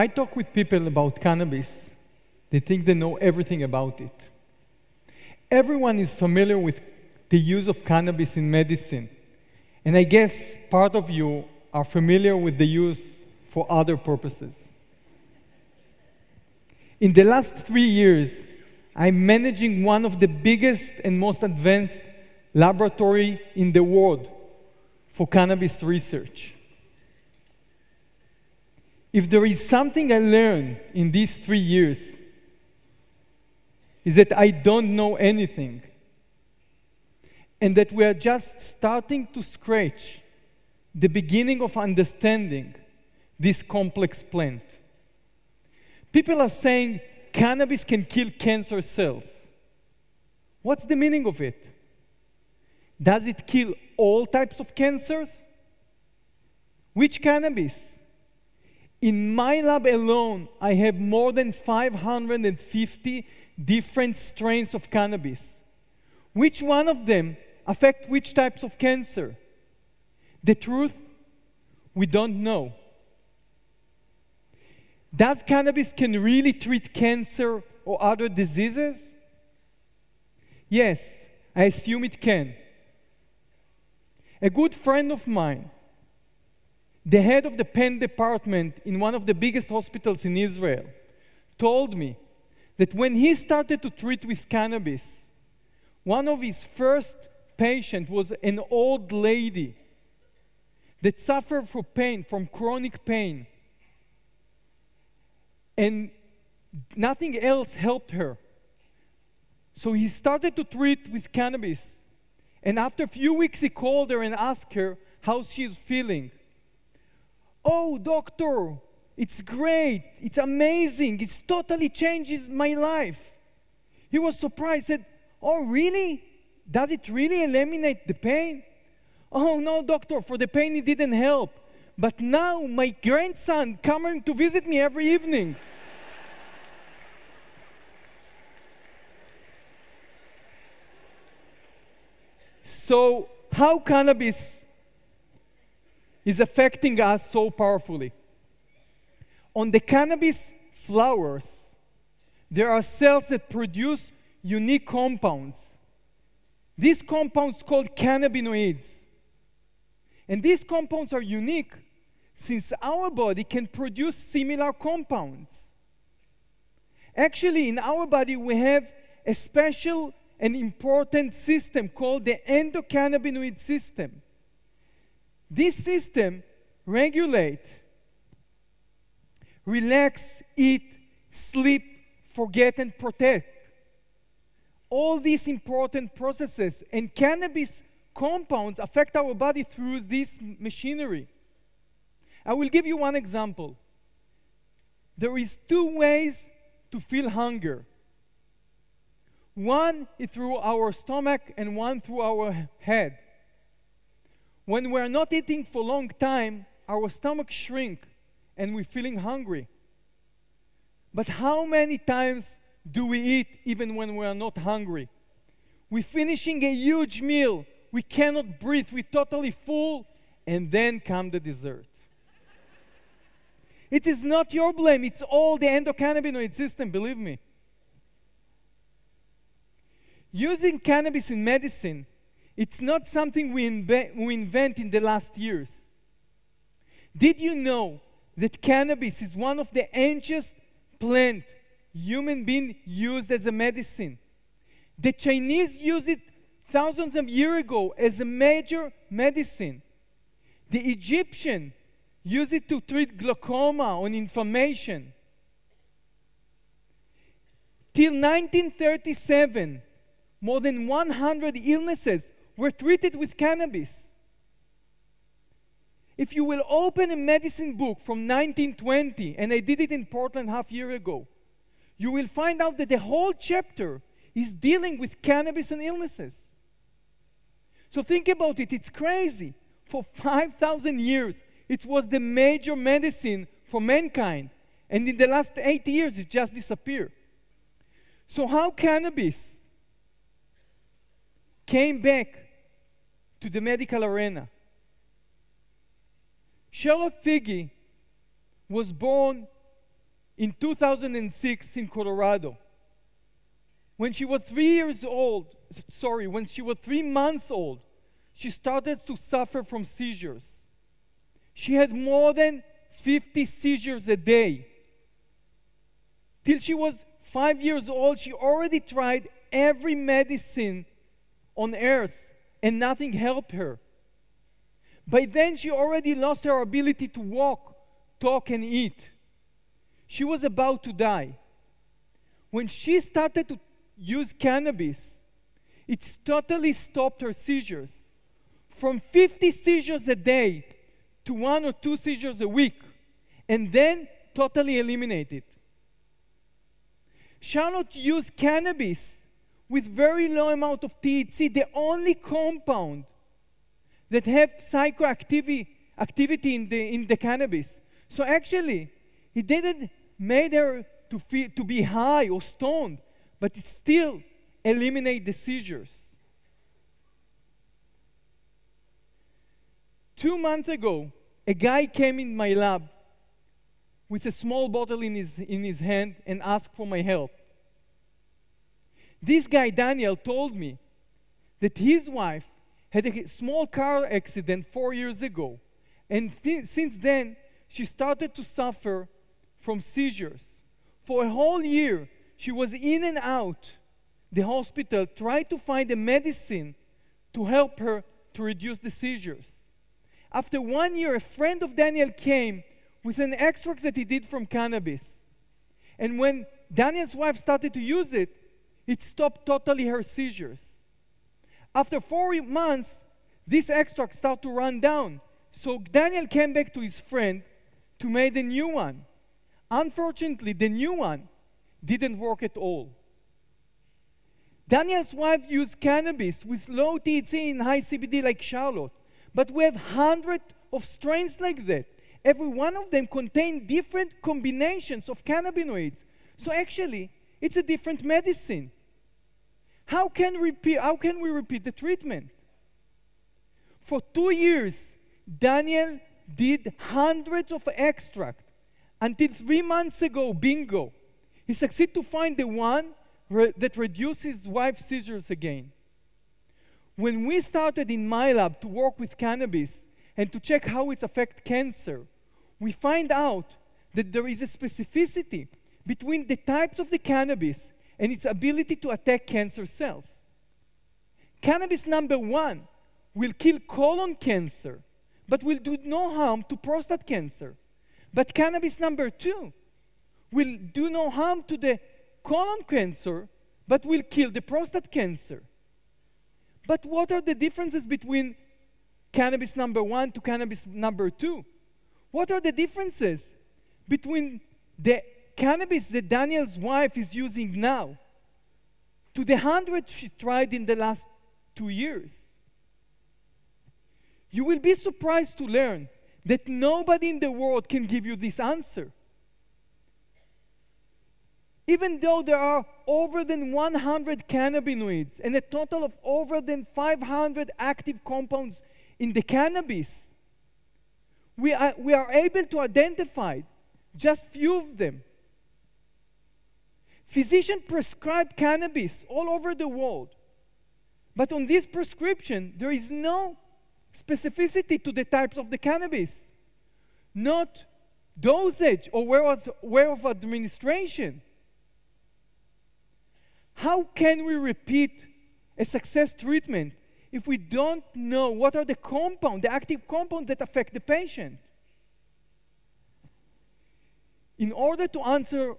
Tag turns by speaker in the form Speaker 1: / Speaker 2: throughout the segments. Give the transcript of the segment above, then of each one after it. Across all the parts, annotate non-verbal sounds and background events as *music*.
Speaker 1: I talk with people about cannabis, they think they know everything about it. Everyone is familiar with the use of cannabis in medicine. And I guess part of you are familiar with the use for other purposes. In the last three years, I'm managing one of the biggest and most advanced laboratory in the world for cannabis research. If there is something I learned in these three years, is that I don't know anything. And that we are just starting to scratch the beginning of understanding this complex plant. People are saying cannabis can kill cancer cells. What's the meaning of it? Does it kill all types of cancers? Which cannabis? In my lab alone, I have more than 550 different strains of cannabis. Which one of them affect which types of cancer? The truth, we don't know. Does cannabis can really treat cancer or other diseases? Yes, I assume it can. A good friend of mine, the head of the pain department in one of the biggest hospitals in Israel, told me that when he started to treat with cannabis, one of his first patients was an old lady that suffered from pain, from chronic pain. And nothing else helped her. So he started to treat with cannabis. And after a few weeks, he called her and asked her how she's feeling. Oh, doctor, it's great. It's amazing. It's totally changes my life. He was surprised, said, Oh, really? Does it really eliminate the pain? Oh, no, doctor, for the pain it didn't help. But now my grandson coming to visit me every evening. *laughs* so, how cannabis is affecting us so powerfully? On the cannabis flowers, there are cells that produce unique compounds. These compounds called cannabinoids. And these compounds are unique since our body can produce similar compounds. Actually, in our body, we have a special and important system called the endocannabinoid system. This system regulates relax, eat, sleep, forget, and protect. All these important processes and cannabis compounds affect our body through this machinery. I will give you one example. There is two ways to feel hunger. One is through our stomach and one through our head. When we're not eating for a long time, our stomach shrink and we're feeling hungry. But how many times do we eat even when we are not hungry? We're finishing a huge meal. We cannot breathe. We're totally full. And then come the dessert. it is not your blame. It's all the endocannabinoid system, believe me. Using cannabis in medicine, it's not something we, inve- we invent in the last years. Did you know that cannabis is one of the ancient plant human being used as a medicine. The Chinese used it thousands of years ago as a major medicine. The Egyptian used it to treat glaucoma and inflammation. Till 1937, more than 100 illnesses were treated with cannabis. If you will open a medicine book from 1920, and I did it in Portland half year ago, you will find out that the whole chapter is dealing with cannabis and illnesses. So think about it, it's crazy. For 5,000 years, it was the major medicine for mankind. And in the last 80 years, it just disappeared. So, how cannabis came back to the medical arena? Charlotte Figi was born in 2006 in Colorado. When she was three years old, sorry, when she was three months old, she started to suffer from seizures. She had more than 50 seizures a day. Till she was five years old, she already tried every medicine on earth and nothing helped her. By then, she already lost her ability to walk, talk, and eat. She was about to die. When she started to use cannabis, it totally stopped her seizures. From 50 seizures a day to one or two seizures a week, and then totally eliminated. Charlotte used cannabis with very low amount of THC, the only compound that have psychoactivity activity in the, in the cannabis. So actually, it didn't make her to, feel, to be high or stoned, but it still eliminate the seizures. Two months ago, a guy came in my lab with a small bottle in his, in his hand and asked for my help. This guy, Daniel, told me that his wife had a small car accident four years ago. And th- since then, she started to suffer from seizures. For a whole year, she was in and out the hospital, trying to find a medicine to help her to reduce the seizures. After one year, a friend of Daniel came with an extract that he did from cannabis. And when Daniel's wife started to use it, it stopped totally her seizures. After four months, this extract started to run down. So Daniel came back to his friend to make a new one. Unfortunately, the new one didn't work at all. Daniel's wife used cannabis with low THC and high CBD like Charlotte, but we have hundreds of strains like that. Every one of them contain different combinations of cannabinoids. So actually, it's a different medicine. How can, repeat, how can we repeat the treatment? For two years, Daniel did hundreds of extract until three months ago, bingo, he succeeded to find the one re- that reduces wife's seizures again. When we started in my lab to work with cannabis and to check how it affects cancer, we find out that there is a specificity between the types of the cannabis and its ability to attack cancer cells. Cannabis number one will kill colon cancer, but will do no harm to prostate cancer. But cannabis number two will do no harm to the colon cancer, but will kill the prostate cancer. But what are the differences between cannabis number one to cannabis number two? What are the differences between the cannabis that Daniel's wife is using now to the hundred she tried in the last two years? You will be surprised to learn that nobody in the world can give you this answer. Even though there are over than 100 cannabinoids and a total of over than 500 active compounds in the cannabis, we are, we are able to identify just few of them. Physicians prescribe cannabis all over the world. But on this prescription, there is no specificity to the types of the cannabis, not dosage or way of, way of administration. How can we repeat a success treatment if we don't know what are the compounds, the active compounds that affect the patient? In order to answer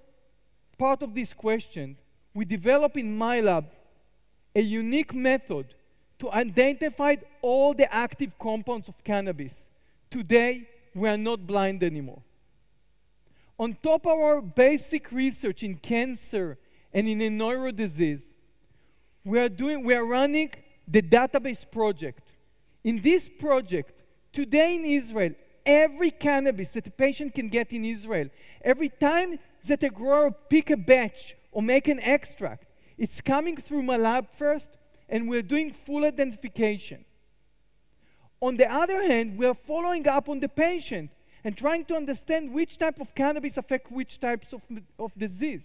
Speaker 1: part of this question, we develop in my lab a unique method to identify all the active compounds of cannabis. Today, we are not blind anymore. On top of our basic research in cancer and in a neuro disease, we are doing, we are running the database project. In this project, today in Israel, every cannabis that a patient can get in Israel, every time that a grower pick a batch or make an extract, it's coming through my lab first, and we're doing full identification. On the other hand, we're following up on the patient, and trying to understand which type of cannabis affect which types of, of disease.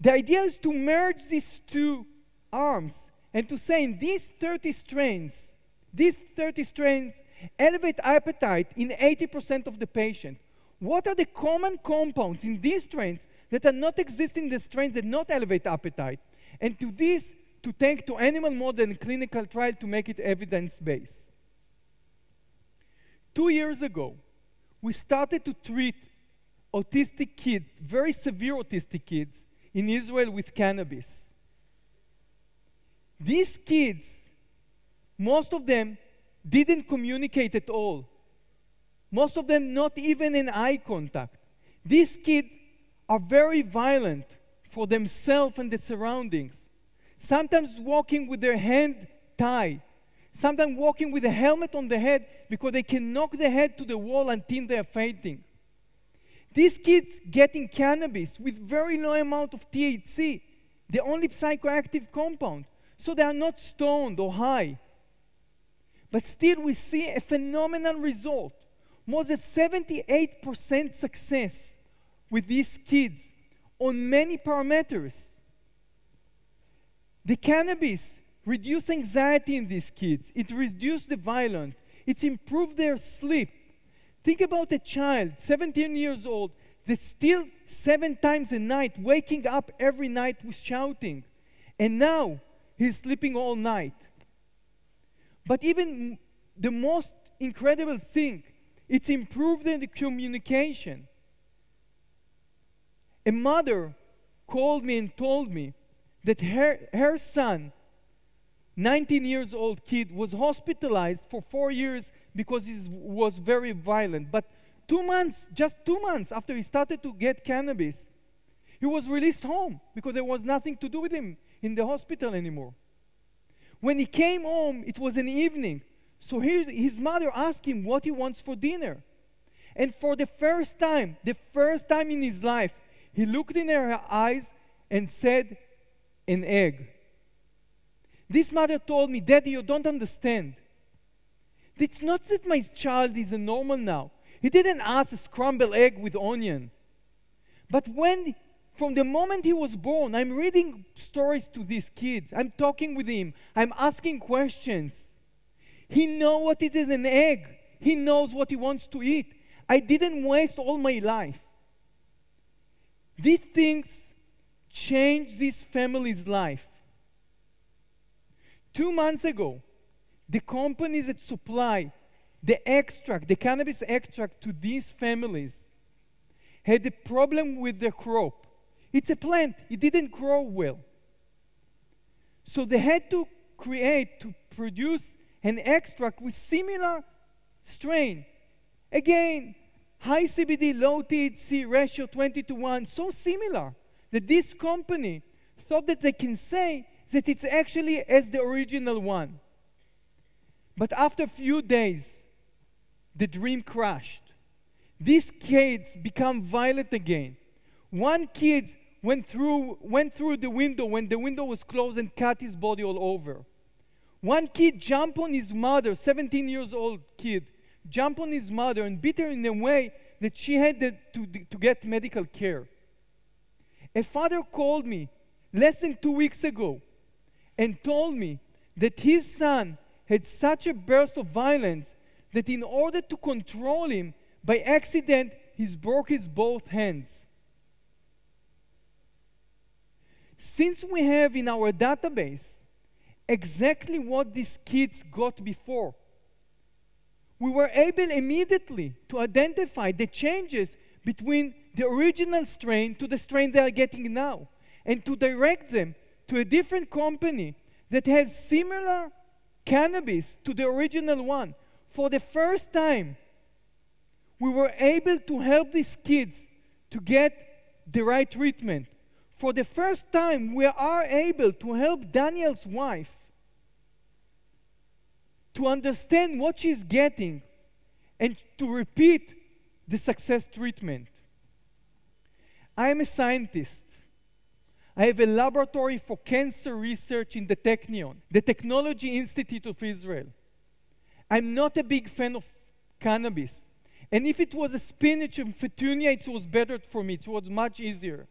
Speaker 1: The idea is to merge these two arms and to say in these 30 strains, these 30 strains elevate appetite in 80% of the patient. What are the common compounds in these strains that are not existing in the strains that not elevate appetite? And to this, to take to animal model and clinical trial to make it evidence-based. Two years ago, we started to treat autistic kids, very severe autistic kids, in Israel with cannabis. These kids, most of them didn't communicate at all. Most of them not even in eye contact. These kids are very violent for themselves and the surroundings. Sometimes walking with their hand tied. Sometimes walking with a helmet on the head because they can knock the head to the wall until they are fainting. These kids getting cannabis with very low amount of THC, the only psychoactive compound, so they are not stoned or high. But still, we see a phenomenal result. More than 78% success with these kids on many parameters. The cannabis reduced anxiety in these kids, it reduced the violence, it's improved their sleep. Think about a child, 17 years old, that still seven times a night, waking up every night with shouting. And now he's sleeping all night. But even the most incredible thing, it's improved in the communication. A mother called me and told me that her, her son, 19 years old kid, was hospitalized for four years because he was very violent. But two months, just two months after he started to get cannabis, he was released home because there was nothing to do with him in the hospital anymore. When he came home, it was an evening. So his mother asked him what he wants for dinner. And for the first time, the first time in his life, he looked in her eyes and said, An egg. This mother told me, Dedi, you don't understand. It's not that my child is a normal now. He didn't ask a scrambled egg with onion. But when, from the moment he was born, I'm reading stories to these kids. I'm talking with him. I'm asking questions. He knows what it is an egg. He knows what he wants to eat. I didn't waste all my life. These things changed this family's life. Two months ago, the companies that supply the extract, the cannabis extract to these families, had a problem with the crop. It's a plant, it didn't grow well. So they had to create, to produce an extract with similar strain. Again, high CBD, low THC ratio 20 to 1, so similar that this company thought that they can say that it's actually as the original one. But after a few days, the dream crashed. These kids become violent again. One kid went through, went through the window when the window was closed and cut his body all over. One kid jumped on his mother, 17 years old kid, jump on his mother and beat her in a way that she had to, to get medical care. A father called me less than two weeks ago and told me that his son had such a burst of violence that in order to control him, by accident, he's broke his both hands. Since we have in our database exactly what these kids got before, we were able immediately to identify the changes between the original strain to the strain they are getting now and to direct them to a different company that has similar cannabis to the original one. For the first time, we were able to help these kids to get the right treatment. For the first time, we are able to help Daniel's wife to understand what she's getting and to repeat the success treatment. I am a scientist. I have a laboratory for cancer research in the Technion, the Technology Institute of Israel. I'm not a big fan of cannabis. And if it was a spinach and petunia, it was better for me. It was much easier.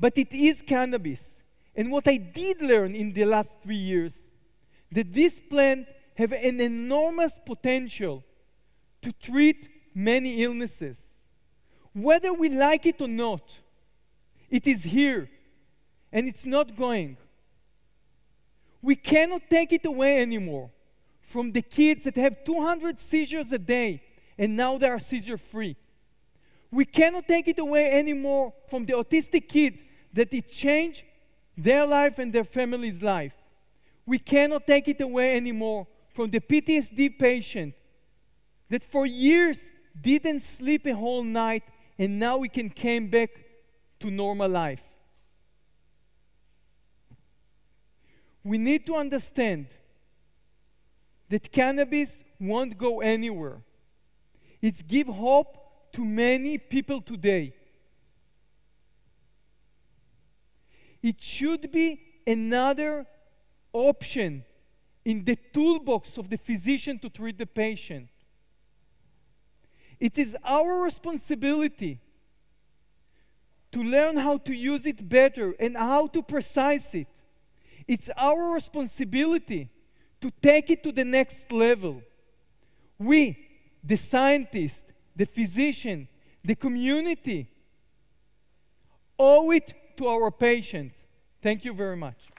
Speaker 1: But it is cannabis. And what I did learn in the last three years, that this plant have an enormous potential to treat many illnesses. Whether we like it or not, it is here and it's not going. We cannot take it away anymore from the kids that have 200 seizures a day and now they are seizure free. We cannot take it away anymore from the autistic kids that it changed their life and their family's life. We cannot take it away anymore from the PTSD patient that for years didn't sleep a whole night and now we can came back to normal life. We need to understand that cannabis won't go anywhere. It's give hope to many people today. It should be another option in the toolbox of the physician to treat the patient. It is our responsibility to learn how to use it better and how to precise it. It's our responsibility to take it to the next level. We, the scientist, the physician, the community, owe it to our patients. Thank you very much.